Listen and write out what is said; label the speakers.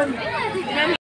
Speaker 1: Thank you.